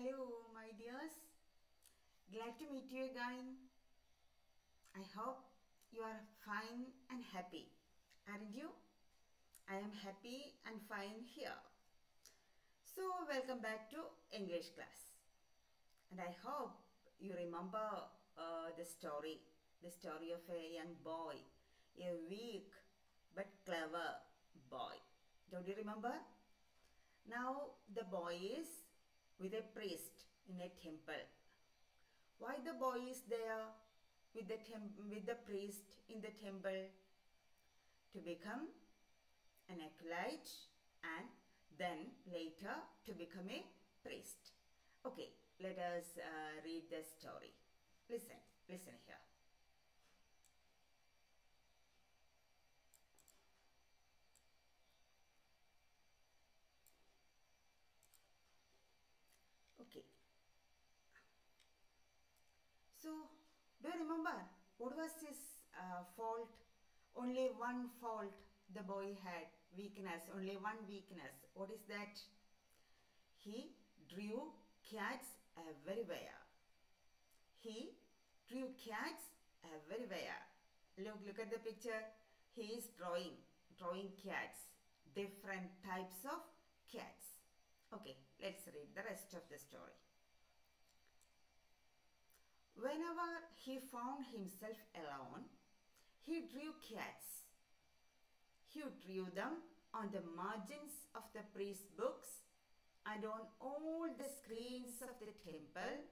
Hello, my dears. Glad to meet you again. I hope you are fine and happy, aren't you? I am happy and fine here. So, welcome back to English class. And I hope you remember uh, the story the story of a young boy, a weak but clever boy. Don't you remember? Now, the boy is with a priest in a temple. Why the boy is there with the, with the priest in the temple? To become an acolyte and then later to become a priest. Okay, let us uh, read the story. Listen, listen here. Okay. So, do you remember what was his uh, fault? Only one fault the boy had, weakness, only one weakness. What is that? He drew cats everywhere. He drew cats everywhere. Look, look at the picture. He is drawing, drawing cats, different types of cats. Okay, let's read the rest of the story. Whenever he found himself alone, he drew cats. He drew them on the margins of the priest's books and on all the screens of the temple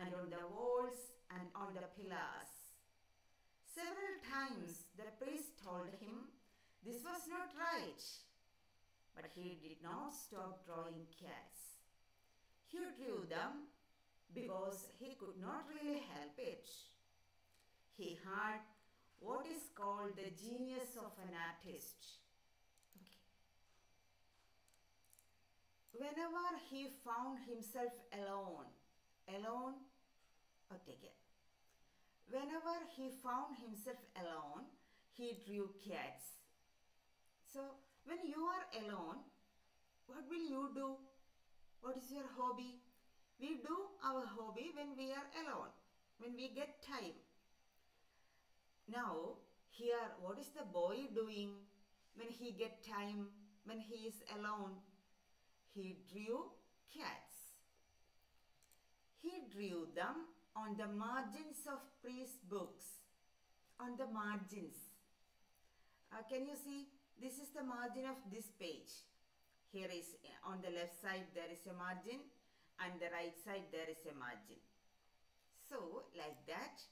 and on the walls and on the pillars. Several times the priest told him this was not right but he did not stop drawing cats. He drew them because he could not really help it. He had what is called the genius of an artist. Okay. Whenever he found himself alone, alone, oh, take it. Whenever he found himself alone, he drew cats. So, when you are alone, what will you do? What is your hobby? We do our hobby when we are alone, when we get time. Now, here, what is the boy doing when he get time, when he is alone? He drew cats. He drew them on the margins of priest books. On the margins. Uh, can you see? This is the margin of this page. Here is on the left side there is a margin and the right side there is a margin. So like that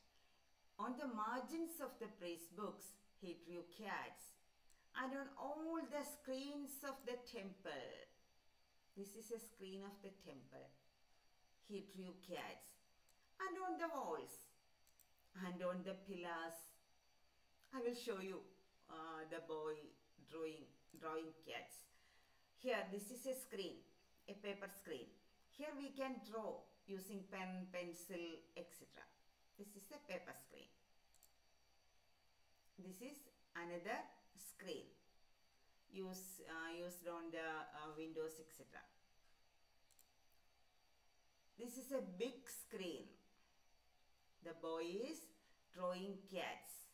on the margins of the priest books he drew cats and on all the screens of the temple. This is a screen of the temple. He drew cats and on the walls and on the pillars. I will show you uh, the boy drawing drawing cats here this is a screen a paper screen here we can draw using pen pencil etc this is a paper screen. This is another screen. Use uh, used on the uh, windows etc this is a big screen. The boy is drawing cats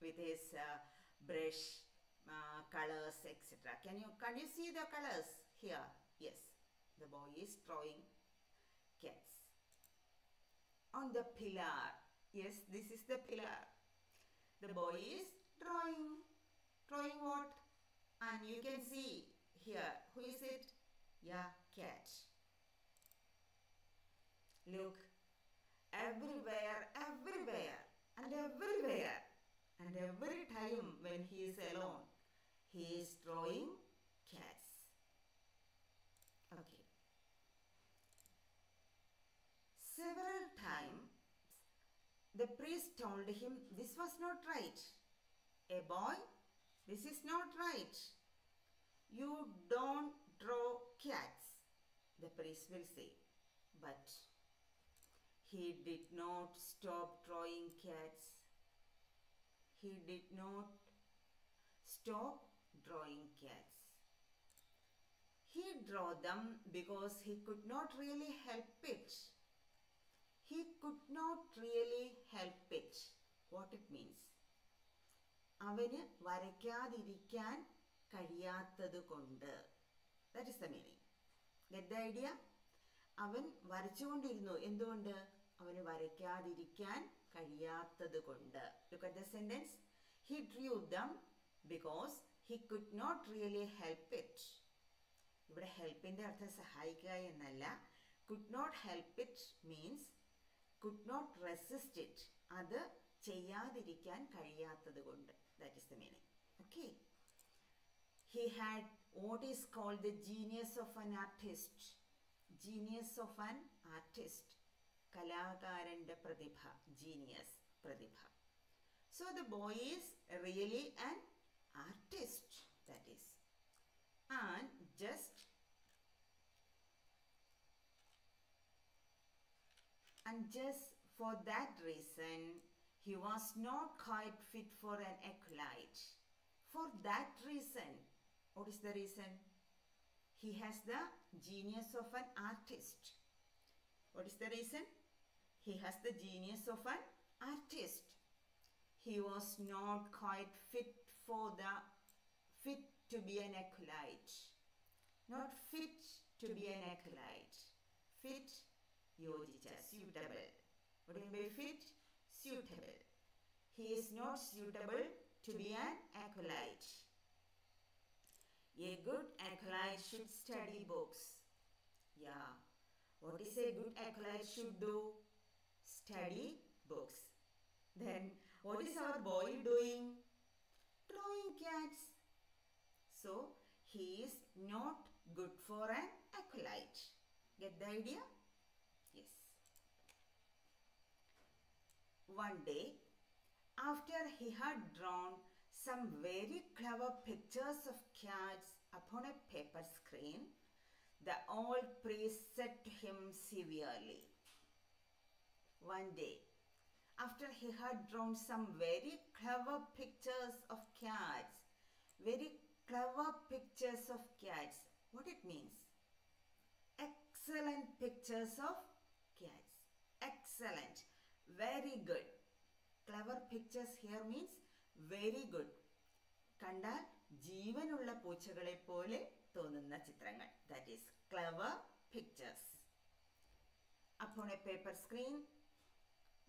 with his uh, brush uh, colors etc can you can you see the colors here? Yes the boy is drawing cats on the pillar. Yes this is the pillar. The boy is drawing drawing what? And you can see here who is it? Yeah cat. Look everywhere everywhere and everywhere and every time when he is alone he is drawing cats. Okay. Several times the priest told him this was not right. A boy, this is not right. You don't draw cats, the priest will say. But he did not stop drawing cats. He did not stop drawing cats. He drew them because he could not really help it. He could not really help it. What it means അവന് വരയ്ക്കാതിരിക്കാൻ കഴിയാത്തത് കൊണ്ട്. That is the meaning get the idea അവൻ വരച്ചുകൊണ്ടിരുന്നു. എന്തുകൊണ്ട്? അവന് വരയ്ക്കാതിരിക്കാൻ കഴിയാത്തത് കൊണ്ട്. Look at the sentence he drew them because he could not really help it ഇവിടെ ഹെൽപ്പിന്റെ അർത്ഥം സഹായിക്കുക എന്നല്ല. Could not help it means could not resist it അത് ചെയ്യാതിരിക്കാൻ കഴിയാത്തത് കൊണ്ട് that is the meaning okay he had what is called the genius of an artist genius of an artist കലാകാരന്റെ പ്രതിഭ genius Prathibha so the boy is really an artist that is and just and just for that reason he was not quite fit for an acolyte for that reason what is the reason? He has the genius of an artist. What is the reason? He has the genius of an artist. He was not quite fit for the fit to be an acolyte. Not fit to be an acolyte. Fit, Yojita, suitable. What do you mean by fit? Suitable. He is not suitable to be an acolyte. A good acolyte should study books. Yeah. What is a good acolyte should do? Study books. Then what is our boy doing? Drawing cats. So he is not good for an acolyte. Get the idea? One day, after he had drawn some very clever pictures of cats upon a paper screen, the old priest said to him severely, One day, after he had drawn some very clever pictures of cats, very clever pictures of cats. What it means? Excellent pictures of cats. Excellent. Very good. Clever pictures here means very good. കണ്ടാൽ ജീവനുള്ള പൂച്ചകളെ പോലെ തോന്നുന്ന ചിത്രങ്ങൾ that is clever pictures upon a paper screen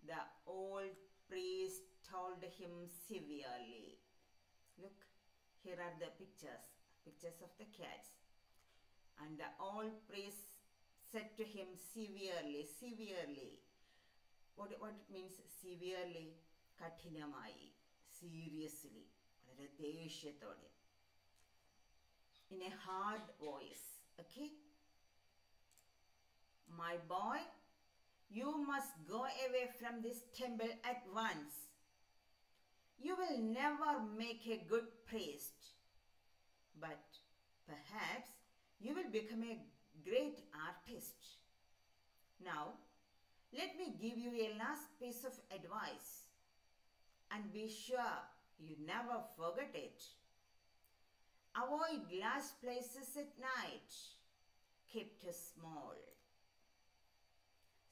the old priest told him severely look here are the pictures pictures of the cats and the old priest said to him severely severely what, what it means severely കഠിനമായി seriously വളരെ ദേഷ്യത്തോടെ in a hard voice okay my boy you must go away from this temple at once you will never make a good priest, but perhaps you will become a great artist. Now, let me give you a last piece of advice and be sure you never forget it. Avoid large places at night. Keep to small.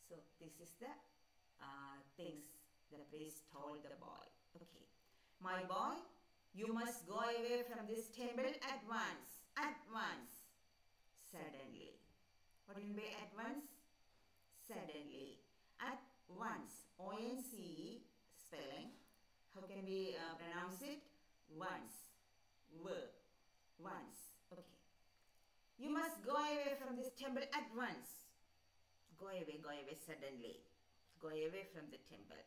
So, this is the uh, things the priest told the boy. Okay. My boy, you must go away from this temple at once. At once. Suddenly. What do you mean by at once? Suddenly. Once. O N C E spelling. How can we uh, pronounce it? Once. W. Once. Okay. You must go away from this temple at once. Go away, go away suddenly. Go away from the temple.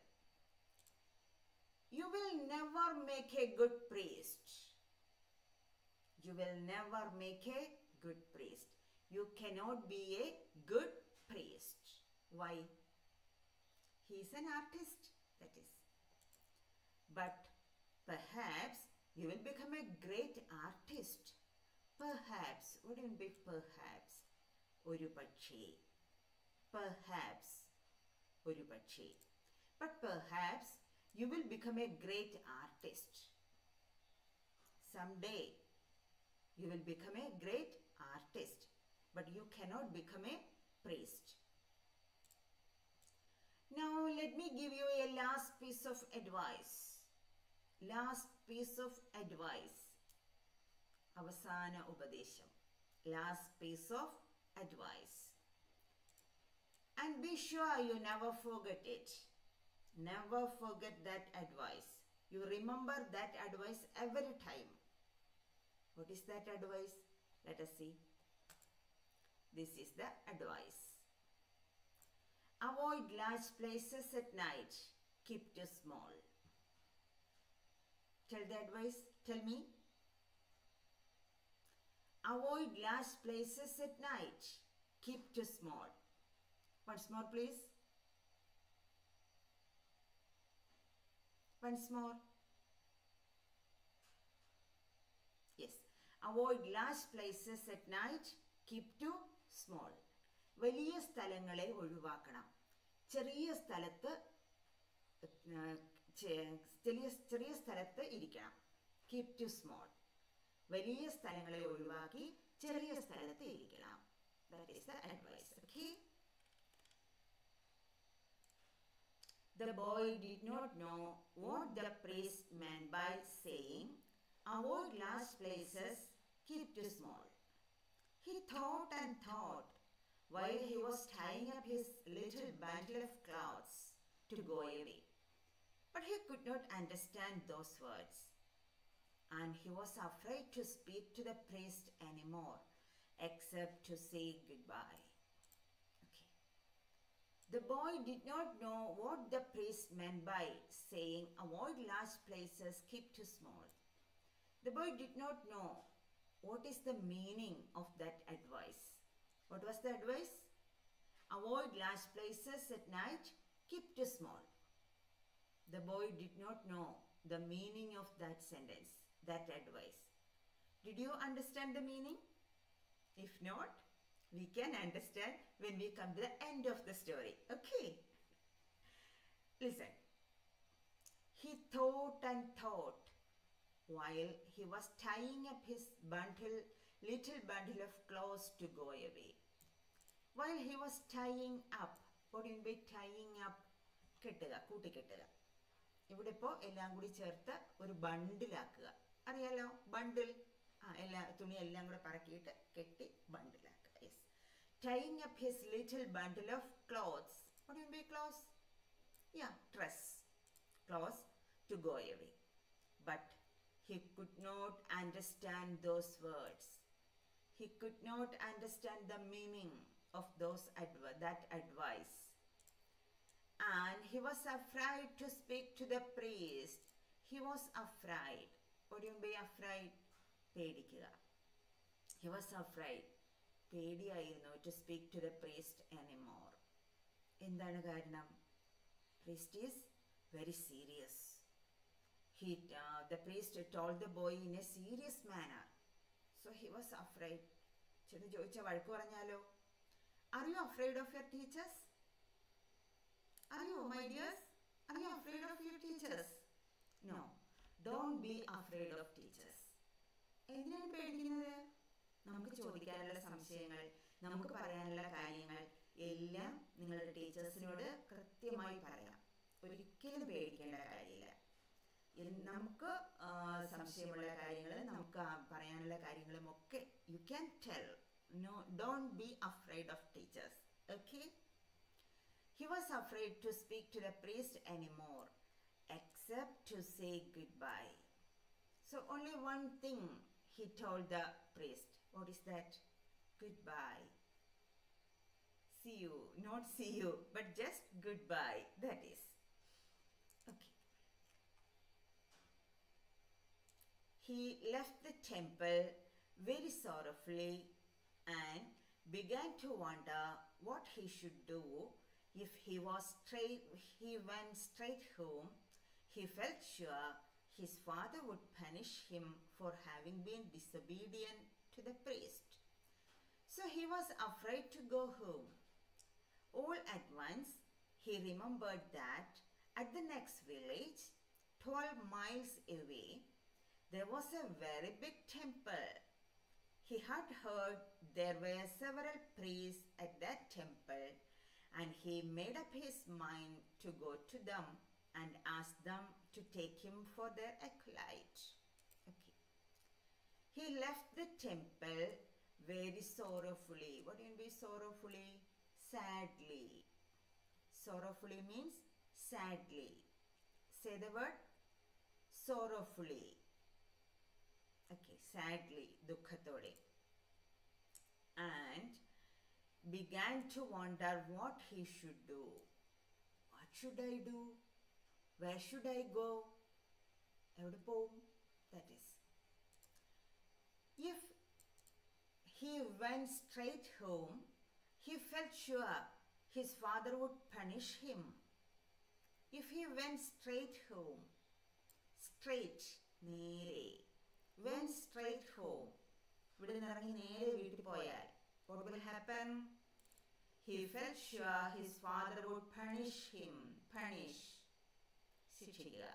You will never make a good priest. You will never make a good priest. You cannot be a good priest. Why? He is an artist, that is. But perhaps you will become a great artist. Perhaps. What do you mean by perhaps? ഒരു പക്ഷേ perhaps ഒരു പക്ഷേ but perhaps you will become a great artist someday you will become a great artist, but you cannot become a priest. Now, let me give you a last piece of advice. Last piece of advice. അവസാന ഉപദേശം last piece of advice and B sure you never forget it never forget that advice you remember that advice every time What is that advice? Let us see. This is the advice. Avoid large places at night. Keep to small. Tell the advice. Tell me. Avoid large places at night. Keep to small. Once more, please. Once more. Yes. Avoid large places at night. Keep to small. വലിയ സ്ഥലങ്ങളെ ഒഴിവാക്കണം ചെറിയ സ്ഥലത്ത് ചെറിയ ചെറിയ സ്ഥലത്ത് ഇരിക്കണം keep to small വലിയ സ്ഥലങ്ങളെ ഒഴിവാക്കി ചെറിയ സ്ഥലത്ത് ഇരിക്കണം The boy did not know what the priest meant by saying, Avoid large places, keep to small. He thought and thought while he was tying up his little bundle of clothes to go away. But he could not understand those words, and he was afraid to speak to the priest anymore, except to say goodbye. Okay. The boy did not know what the priest meant by saying, Avoid large places, keep to small. The boy did not know what is the meaning of that advice. What was the advice? Avoid large places at night, keep to small. The boy did not know the meaning of that sentence, that advice. Did you understand the meaning? If not, we can understand when we come to the end of the story. Okay? Listen. He thought and thought while he was tying up his bundle, little bundle of clothes to go away. While he was tying up, what do by tying up? കെട്ടുക കൂട്ടിക്കെട്ടുക ഇവിടെ ഇപ്പോൾ എല്ലാം കൂടി ചേർത്ത് ഒരു ബണ്ടിലാക്കുക അറിയാലോ ബണ്ടിൽ ആ എല്ലാ തുണി എല്ലാം കൂടെ പറക്കിയിട്ട് കെട്ടി ബണ്ടിലാക്കുക yes tying up his little bundle of clothes what do you mean by clothes yeah dress clothes to go away but he could not understand those words he could not understand the meaning of those adv- that advice and he was afraid to speak to the priest he was afraid what do you mean by afraid പേടിക്കുക he was afraid പേടിയായിരുന്നു to speak to the priest anymore എന്താണ് കാരണം priest is very serious he uh, the priest told the boy in a serious manner he was afraid ചെന്ന് ചോദിച്ച വഴക്ക് പറഞ്ഞാലോ? Are you afraid of your teachers are you my dears are you afraid of your teachers no don't be afraid of teachers എന്തിനാണ് പേടിക്കുന്നത് നമുക്ക് ചോദിക്കാനുള്ള സംശയങ്ങൾ നമുക്ക് പറയാനുള്ള കാര്യങ്ങൾ എല്ലാം നിങ്ങളുടെ ടീച്ചേഴ്സിനോട് കൃത്യമായി പറയാം. ഒരിക്കലും പേടിക്കേണ്ട കാര്യമില്ല. നമുക്ക് ആ, സംശയമുള്ള കാര്യങ്ങൾ നമുക്ക് ആ പറയാനുള്ള കാര്യങ്ങളും ഒക്കെ you can tell no don't be afraid of teachers okay He was afraid to speak to the priest anymore, except to say goodbye. So, only one thing he told the priest. What is that? Goodbye. See you, not see you, but just goodbye. That is. He left the temple very sorrowfully and began to wonder what he should do if he was straight he went straight home. He felt sure his father would punish him for having been disobedient to the priest. So he was afraid to go home. All at once he remembered that at the next village 12 miles away there was a very big temple he had heard there were several priests at that temple, and he made up his mind to go to them and ask them to take him for their acolyte. Okay. He left the temple very sorrowfully. What do you mean by sorrowfully? Sadly. Sorrowfully means sadly. Say the word sorrowfully Okay, sadly, ദുഃഖത്തോടെ. And began to wonder what he should do. What should I do? Where should I go? എവിടെ പോവും? That is. If he went straight home, he felt sure his father would punish him. If he went straight home, straight, നേരെ, went straight home, ഇവിടെ നിന്ന് ഇറങ്ങി നേരെ വീട്ടിൽ പോയാൽ what will happen? He felt sure his father would punish him. Punish. ശിക്ഷിക്കുക.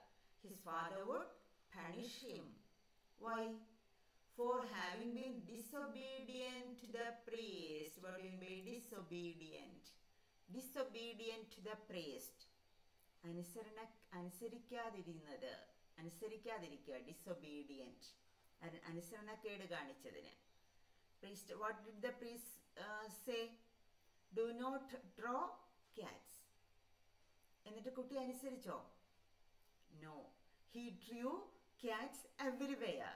His father would punish him. Why? For having been disobedient to the priest. What do you mean by disobedient? Disobedient to the priest. അനുസരണ അനുസരിക്കാതിരുന്നത് അനുസരിക്കാതിരിക്കുക disobedient അനുസരണക്കേട് കാണിച്ചതിന്. What did the priest say do not draw cats എന്നിട്ട് കുട്ടി അനുസരിച്ചോ? No he drew cats everywhere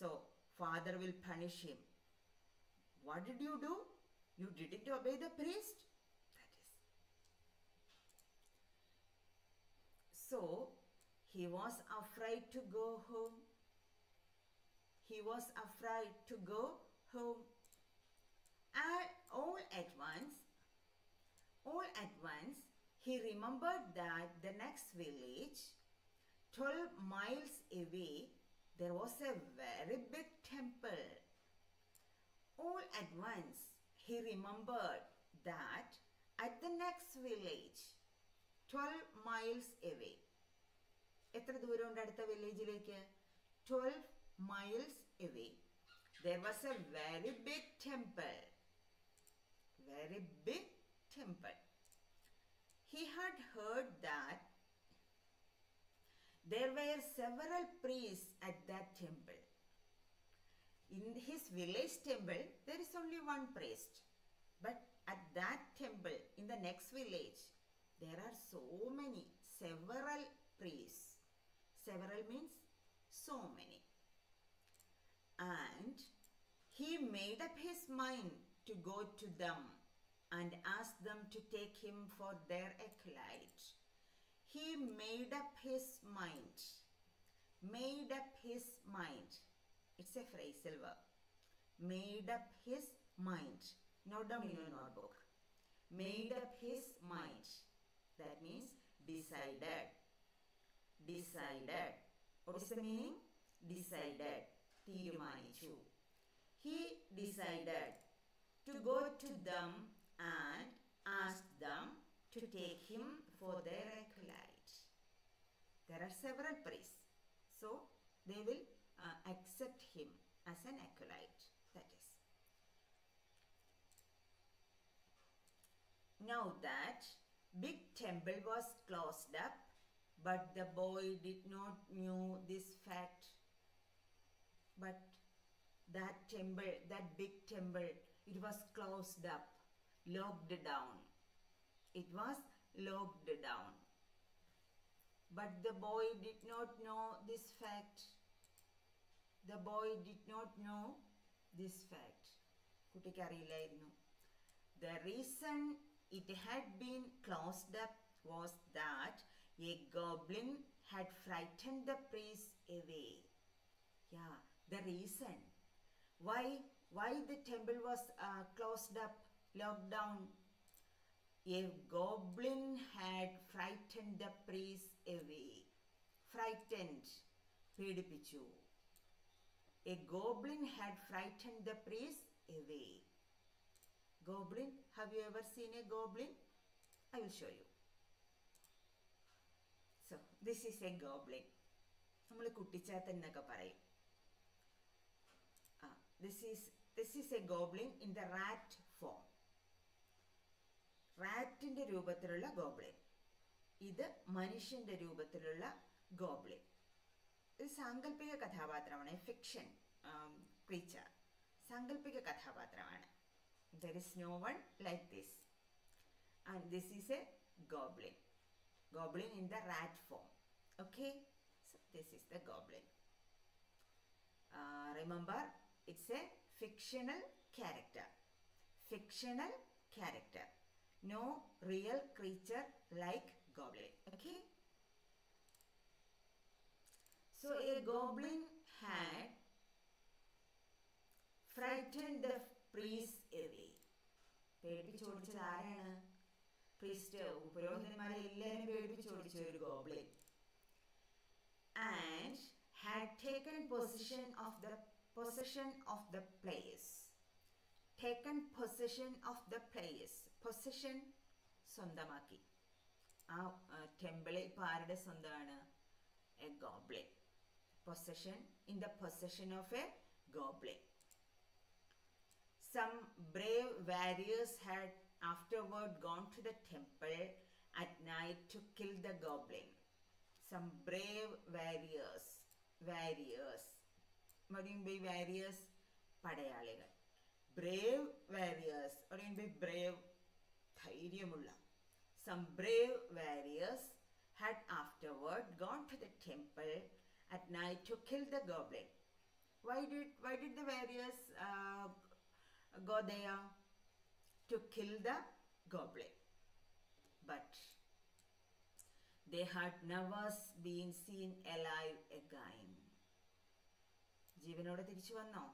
so father will punish him what did you do you did it obey the priest so he was afraid to go home he was afraid to go home. And all at once, all at once, he remembered that the next village, 12 miles away, there was a very big temple. All at once, he remembered that at the next village, 12 miles away, എത്ര ദൂരമുണ്ട് അടുത്ത വില്ലേജിലേക്ക് twelve miles away there was a very big temple. Very big temple. He had heard that there were several priests at that temple. In his village temple, there is only one priest. But at that temple, in the next village, there are so many, several priests. Several means so many and he made up his mind to go to them and ask them to take him for their acolyte. He made up his mind. Made up his mind. It's a phrasal verb. Made up his mind. Note down in your notebook. Made up his mind. That means decided. Decided. What is the meaning? Decided. തീരുമാനിച്ചു he decided to go to them and ask them to take him for their acolyte. There are several priests, so they will uh, accept him as an acolyte. That is. Now that big temple was closed up, but the boy did not knew this fact. But that temple, that big temple, it was closed up, locked down. It was locked down. But the boy did not know this fact. The boy did not know this fact. കുട്ടിക്ക് അറിയില്ലായിരുന്നു The reason it had been closed up was that a goblin had frightened the priest away. Yeah, the reason why why the temple was uh, closed up locked down a goblin had frightened the priest away frightened പേടിപ്പിച്ചു a goblin had frightened the priest away goblin have you ever seen a goblin i will show you so this is a goblin നമ്മൾ കുട്ടിച്ചാത്തൻ എന്നൊക്കെ പറയും This is, this is a goblin in the rat form. റാറ്റിന്റെ രൂപത്തിലുള്ള goblin ഇത് മനുഷ്യന്റെ രൂപത്തിലുള്ള goblin ഇത് സാങ്കല്പിക കഥാപാത്രമാണ്. ഫിക്ഷൻ ക്രീച്ചർ സാങ്കല്പിക കഥാപാത്രമാണ്. There is no one like this and this is a goblin goblin in the rat form okay this is the goblin remember it's a fictional character fictional character no real creature like goblin okay so a goblin had frightened the priest away പേടിപ്പിച്ചോടിച്ചത് ആരാണ് priest പുരോഹിതന്മാരെ എല്ലാവരും പേടിപ്പിച്ചോടിച്ച ഒരു goblin and had taken position of the possession of the place, Taken possession of the place. Possession Sundamaki. ആ temple ഇപ്പോൾ ആരുടെ സ്വന്തമാണ് A goblin. Possession in the possession of a goblin. Some brave warriors had afterward gone to the temple at night to kill the goblin. Some brave warriors, warriors what do you mean by warriors പടയാളികൾ brave warriors what do you mean by brave ധൈര്യമുള്ള some brave warriors had afterward gone to the temple at night to kill the goblin why did why did the warriors uh, go there to kill the goblin but they had never been seen alive again. ജീവനോടെ തിരിച്ചു വന്നോ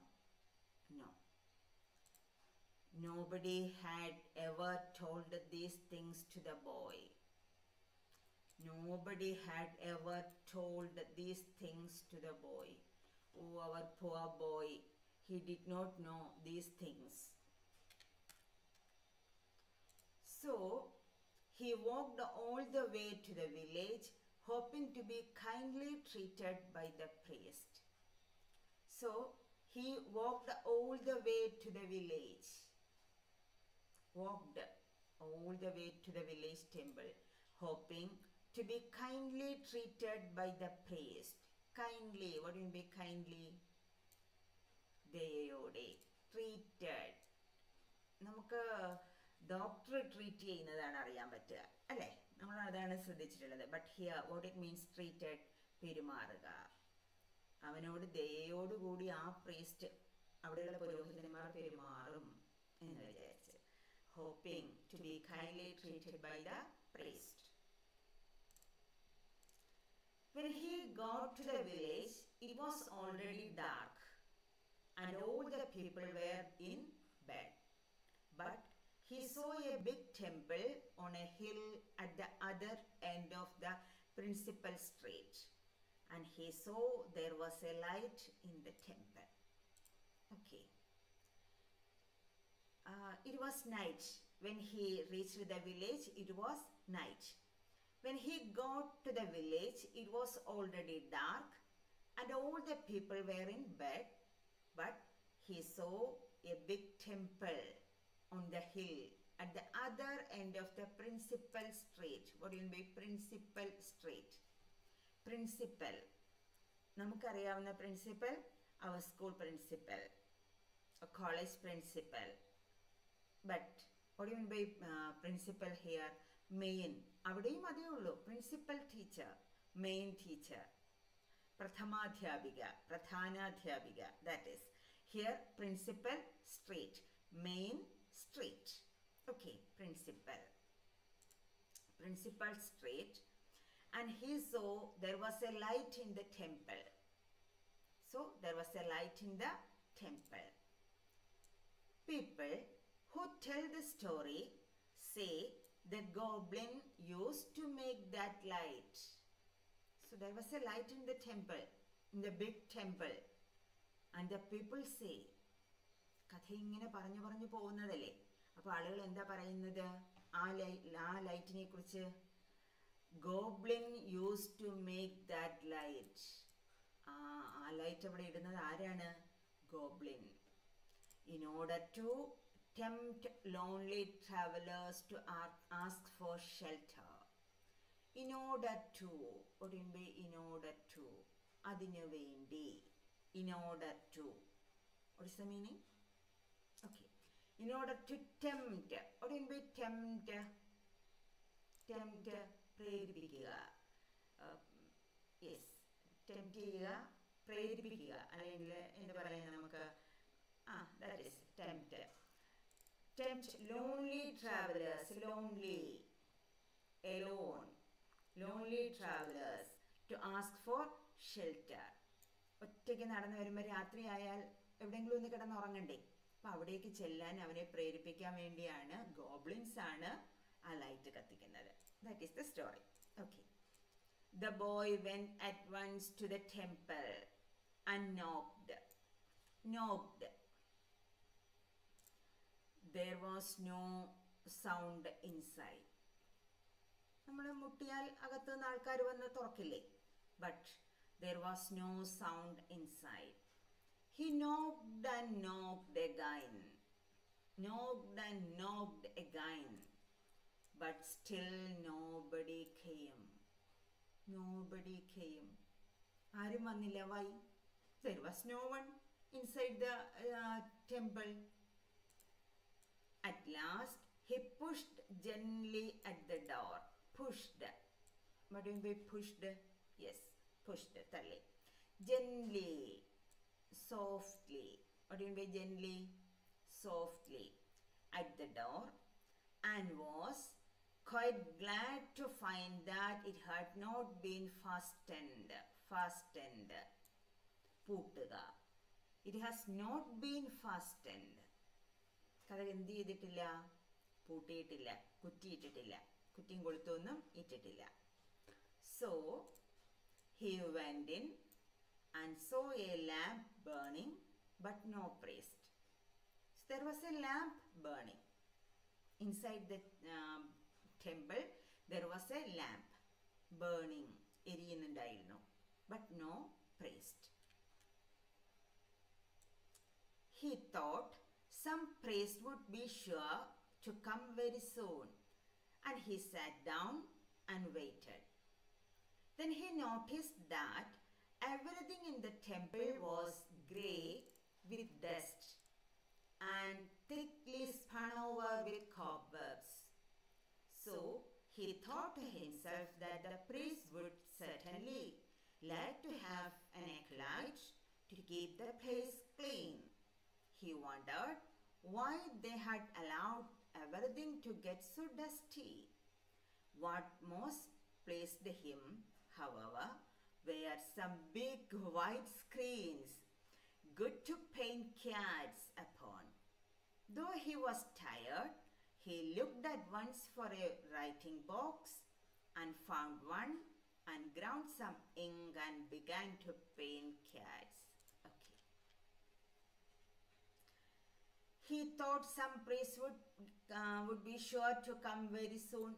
no Nobody had ever told these things to the boy. Nobody had ever told these things to the boy. Oh, our poor boy, he did not know these things. So, he walked all the way to the village, hoping to be kindly treated by the priest. He walked all the way to the village. Walked all the way to the village temple, hoping to be kindly treated by the priest. Kindly, what do you mean by kindly? ദയോടെ treated നമുക്ക് doctor treat ചെയ്യുന്നതാണ് അറിയാൻ പറ്റുക അല്ലേ നമ്മൾ അതാണ് ശ്രദ്ധിച്ചിട്ടുള്ളത് but here what it means treated പെരുമാറുക അവനോട് ദയോടുകൂടി ആ പ്രീസ്റ്റ് അവിടെയുള്ള പുരോഹിതന്മാർ പെരുമാറും എന്ന് വിചാരിച്ച് hoping to be kindly treated by the priest When he got to the village, it was already dark, and all the people were in bed. But he saw a big temple on a hill at the other end of the principal street, and he saw there was a light in the temple. Okay. Uh, it was night. When he reached the village, it was night. When he got to the village, it was already dark, and all the people were in bed, but he saw a big temple on the hill at the other end of the principal street. What you mean principal street? Principal. നമുക്കറിയാവുന്ന principal our school principal college principal but what do you mean by uh, principal here main അവിടെയും അതേ ഉള്ളൂ principal teacher main teacher പ്രഥമാധ്യാപിക പ്രധാനാധ്യാപിക that is here principal street main street okay principal principal street and he saw there was a light in the temple. So there was a light in the temple. People who tell the story say the goblin used to make that light. So there was a light in the temple, in the big temple. And the people say, കഥ ഇങ്ങനെ പറഞ്ഞു പറഞ്ഞു പോകുന്നതല്ലേ അപ്പോൾ ആളുകൾ എന്താ പറയുന്നത് ആ ലൈ ആ ലൈറ്റിനെ കുറിച്ച് goblin use to make that light. ആ ലൈറ്റ് അവിടെ ഇടുന്നത് ആരാണ്? Goblin. In order to tempt lonely travellers to ask for shelter in order to ഒടിയുമ്പേ in order to അതിനു വേണ്ടി. ഇൻ ഓർഡർ ടു ഒരു meaning okay in order to tempt ഒടിയുമ്പേ tempt tempt പ്രേരിപ്പിക്കുക. Yes tempt ചെയ്യുക പ്രേരിപ്പിക്കുക. അല്ലെങ്കിൽ എന്ന് പറയാൻ നമുക്ക്? ആ that is tempt tempt lonely travellers lonely alone lonely travellers to ask for shelter ഒറ്റയ്ക്ക് നടന്നു വരുമ്പോൾ രാത്രിയായാൽ എവിടെയെങ്കിലും ഒന്ന് കിടന്ന് കിടന്നുറങ്ങണ്ടേ? അപ്പോൾ അവിടേക്ക് ചെല്ലാൻ അവനെ പ്രേരിപ്പിക്കാൻ വേണ്ടിയാണ്. ഗോബ്ലിൻസ് ആണ്. ആ ലൈറ്റ് കത്തിക്കുന്നത്. That is the story okay the boy when at once to the temple unknocked knocked there was no sound inside നമ്മൾ മുട്ടിയാൽ അകത്ത് നിന്ന് ആൾക്കാർ വന്ന് തുറക്കില്ലേ? But there was no sound inside he knocked and knocked again knocked and knocked again but still no buddy ഖെയം no buddy ഖെയം ആരും വന്നില്ല Y there was no one inside the temple At last, he pushed gently at the door. Pushed. What do you mean pushed? Yes, pushed. Tali. Gently. Softly. What do you mean gently? Softly. At the door. And was quite glad to find that it had not been fastened. Fastened. പൂട്ടുക it has not been ഫാസ്റ്റൻഡ് കഥ എന്ത് ചെയ്തിട്ടില്ല പൂട്ടിയിട്ടില്ല കുറ്റിയിട്ടിട്ടില്ല കുറ്റിയും കൊളുത്തൊന്നും ഇട്ടിട്ടില്ല so he went in and so A lamp burning but no Priest there was A lamp burning inside the temple there was A lamp burning എരിയുന്നുണ്ടായിരുന്നു but no Priest he thought some priest would be sure to come very soon, and he sat down and waited. Then he noticed that everything in the temple was grey with dust and thickly spun over with cobwebs. So he thought to himself that the priest would certainly like to have an acolyte to keep the place clean. He wondered why they had allowed everything to get so dusty. What most pleased him, however, were some big white screens, good to paint cats upon. Though he was tired, he looked at once for a writing box and found one and ground some ink and began to paint cats. Okay. He thought some priest would, uh, would be sure to come very soon.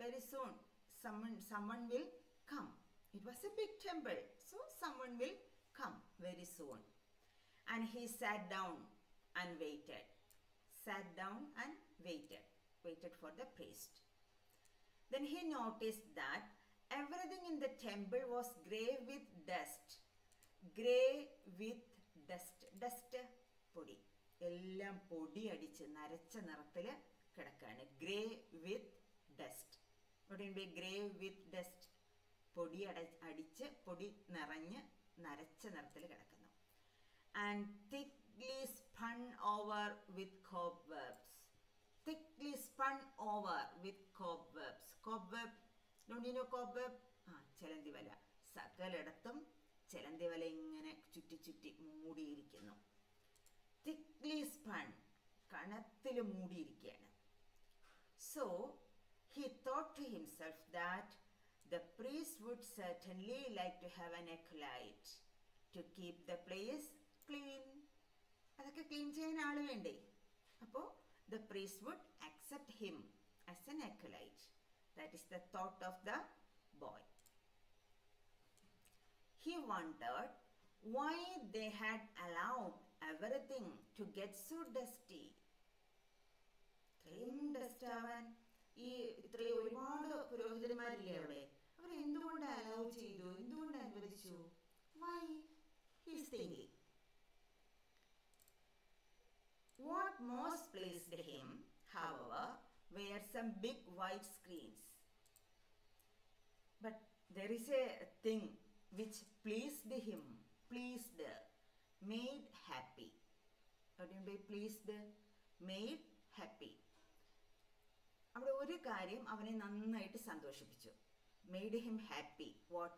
Very soon, someone, someone will come. It was a big temple, so someone will come very soon. And he sat down and waited. Sat down and waited. Waited for the priest. Then he noticed that everything in the temple was grey with dust. Grey with dust. Dust, പൊടി എല്ലാം പൊടി അടിച്ച് നരച്ച നിറത്തിൽ കിടക്കാണ് grey with dust ഇവിടെ grey with dust പൊടി അട അടിച്ച് പൊടി നിറഞ്ഞ് നരച്ച നിറത്തിൽ കിടക്കുന്നു and thickly spun over with Cobb webs thickly spun over with Cobb webs Cobb web ഡോണ്ടിനോ Cobb web ആ ചിലന്തി വല സകലിടത്തും ചിലന്തി വല ഇങ്ങനെ ചുറ്റി ചുറ്റി മൂടിയിരിക്കുന്നു തിക്ലി സ്പൺ കണത്തിൽ മൂടിയിരിക്കുകയാണ് so he thought to himself that the priest would certainly like to have an എക്ലൈറ്റ് to keep the place clean അതൊക്കെ ക്ലീൻ ചെയ്യാൻ ആൾ വേണ്ടേ? അപ്പോ the priest would accept him as an acolyte that is the thought of the boy he wondered why they had allowed everything to get so dusty ഇത്രയും dust ആവാൻ ഈ ഇത്രയും ഒരുപാട് പുരോഹിതന്മാരില്ലേ അവിടെ? അവർ എന്തുകൊണ്ട് അലൗ ചെയ്തു? എന്തുകൊണ്ട് അനുവദിച്ചു? Why his thinking What most pleased him, however, were some big white screens. But there is a thing which pleased him, pleased, made happy. What do you mean by pleased? Made happy. അവിടെ ഒരു കാര്യം അവനെ നന്നായിട്ട് സന്തോഷിപ്പിച്ചു made him happy what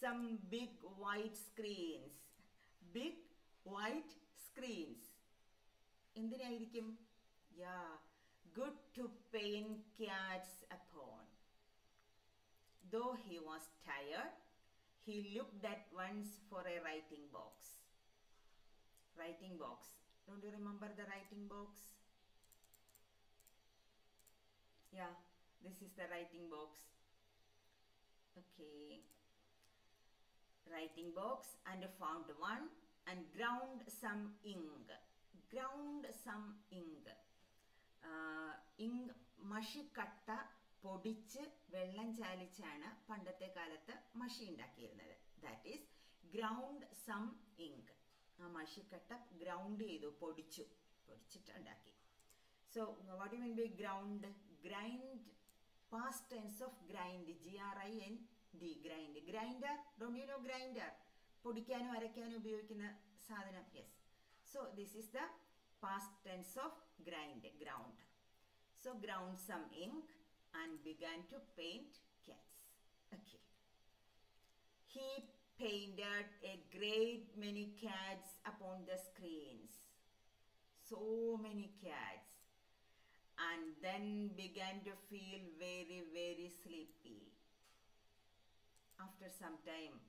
some big white screens big white screens എന്തിനായിരിക്കും yeah good to paint cats upon though he was tired he looked at once for a writing box. Writing box. Don't you remember the writing box? Yeah, this is the writing box. Okay. Writing box and found one and ground some ink. Ground some ink ink മഷിക്കട്ട പൊടിച്ച് വെള്ളം ചാലിച്ചാണ് പണ്ടത്തെ കാലത്ത് മഷി ഉണ്ടാക്കിയിരുന്നത്. That is ground some ink ആ മഷിക്കട്ട ground ചെയ്തു പൊടിച്ചു പൊടിച്ചിട്ട് ഉണ്ടാക്കി. So what you mean by ground grind past tense of grind G R I N D grind grinder don't you know grinder പൊടിക്കാനും അരയ്ക്കാനും ഉപയോഗിക്കുന്ന സാധനം yes so this is the past tense of grind, ground. So ground some ink and began to paint cats. Okay. He painted a great many cats upon the screens. So many cats. And then began to feel very, very sleepy. After some time,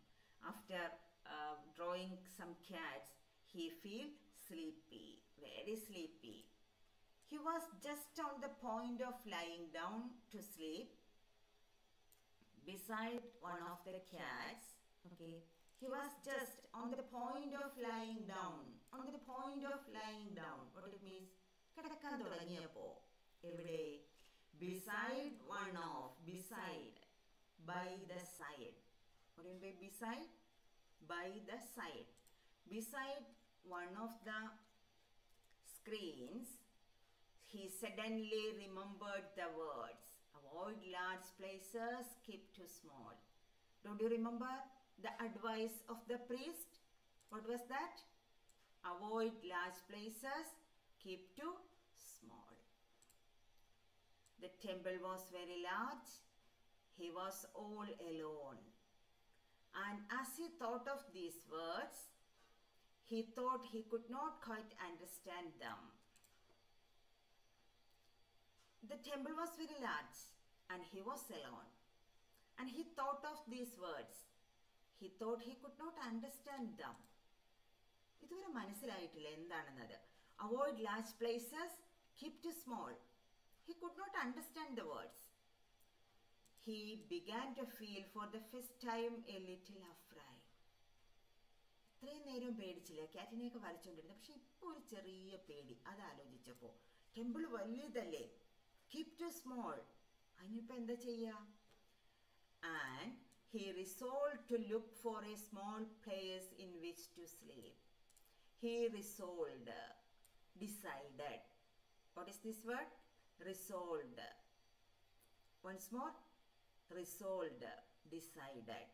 after uh, drawing some cats, he feel sleepy very sleepy. He was just on the point of lying down to sleep beside one of the cats. Okay. He was just on the point of lying down. On the point of lying down. What it means? കിടക്കാൻ തുടങ്ങിയപ്പോ എവിടെ beside one of beside by the side beside by the side beside one of the screens, he suddenly remembered the words. Avoid large places, keep to small. Don't you remember the advice of the priest? What was that? Avoid large places, keep to small. The temple was very large. He was all alone. And as he thought of these words, he thought he could not quite understand them. The temple was very large and he was alone. And he thought of these words. He thought he could not understand them. ഇതുവരെ മനസ്സിലായിട്ടില്ല എന്താണെന്നത് avoid large places keep to small he could not understand the words he began to feel for the first time a little afraid ഇത്രയും നേരം പേടിച്ചില്ല കാറ്റിനെയൊക്കെ വരച്ചുകൊണ്ടിരുന്നത് പക്ഷെ ഇപ്പോൾ ഒരു ചെറിയ പേടി അത് ആലോചിച്ചപ്പോൾ ടെമ്പിൾ വലിയതല്ലേ കീപ് ടു സ്മോൾ അതിനിപ്പോൾ എന്താ ചെയ്യുക and he resolve to look for a small place in which to sleep he resolved decided what is this word resolved once more resolved decided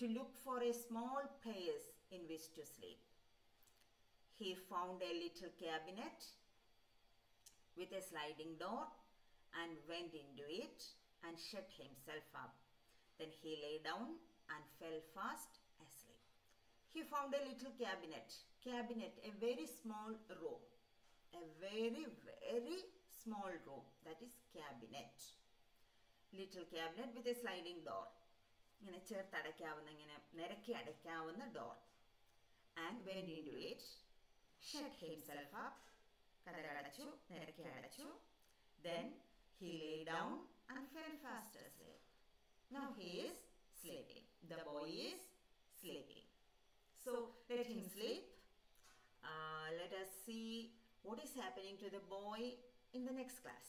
to look for a small place in which to sleep he found a little cabinet with a sliding door and went into it and shut himself up then he lay down and fell fast asleep he found a little cabinet cabinet a very small room a very very small room that is cabinet little cabinet with a sliding door ഇങ്ങനെ ചേർത്തടയ്ക്കാവുന്ന ഇങ്ങനെ നിരക്കി അടയ്ക്കാവുന്ന door and when in to it shut himself up കഥകടച്ചു നിരക്കി അടച്ചു then he Leh down and fell fast asleep. Now he is sleeping. The boy is sleeping. So let him sleep see what is happening to the boy in the next class.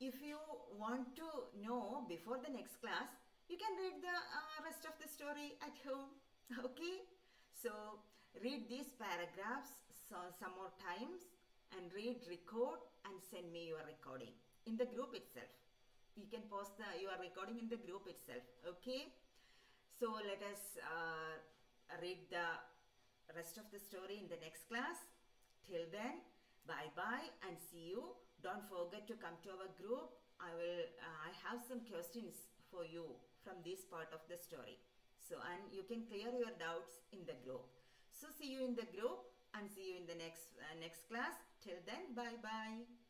If you want to know before the next class, you can read the uh, rest of the story at home. Okay? So, read these paragraphs so, some more times and read, record, and send me your recording in the group itself. You can post the, your recording in the group itself. Okay? So, let us uh, read the rest of the story in the next class. Till then, bye bye and see you. Don't forget to come to our group. I will. Uh, I have some questions for you from this part of the story. So and you can clear your doubts in the group. So see you in the group and see you in the next uh, next class. Till then, bye bye.